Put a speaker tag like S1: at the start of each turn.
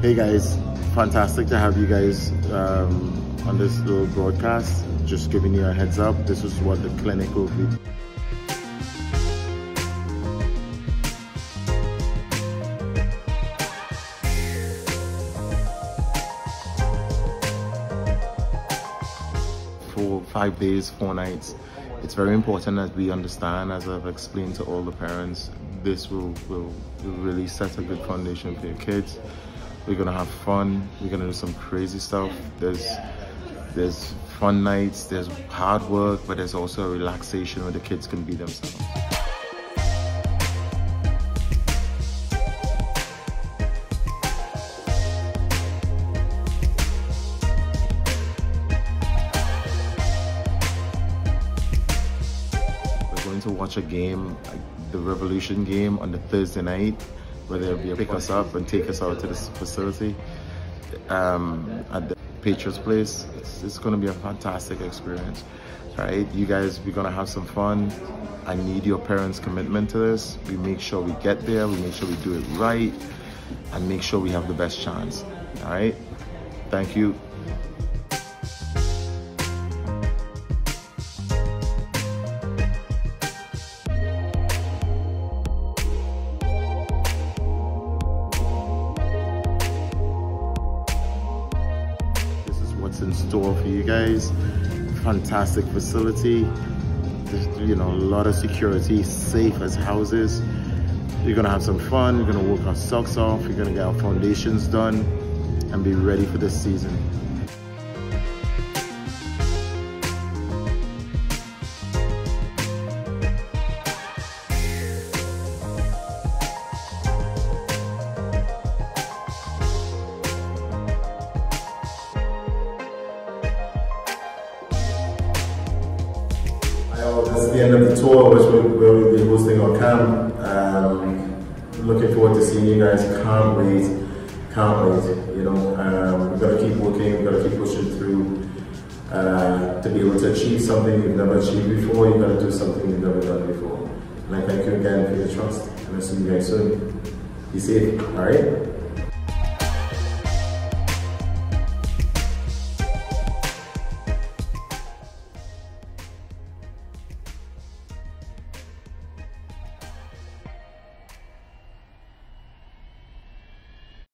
S1: Hey guys, fantastic to have you guys um, on this little broadcast. Just giving you a heads up, this is what the clinic will be. For five days, four nights. It's very important that we understand, as I've explained to all the parents, this will, will, will really set a good foundation for your kids. We're gonna have fun. We're gonna do some crazy stuff. There's there's fun nights, there's hard work, but there's also a relaxation where the kids can be themselves. We're going to watch a game, the Revolution game on the Thursday night, where they'll be pick us up and take us out to this facility um, at the Patriots Place. It's, it's going to be a fantastic experience, right? You guys, we're going to have some fun. I need your parents' commitment to this. We make sure we get there, we make sure we do it right, and make sure we have the best chance, all right? Thank you. In store for you guys. Fantastic facility. You know, a lot of security, safe as houses. You're gonna have some fun. you're gonna work our socks off. you're gonna get our foundations done and be ready for this season. This is the end of the tour, which we, we'll be hosting our camp. Um, looking forward to seeing you guys. Can't wait. Can't wait. You know, um, we've got to keep working. We've got to keep pushing through. Uh, to be able to achieve something you've never achieved before, you've got to do something you've never done before. And I thank you again for your trust. And I'll see you guys soon. Be safe. All right.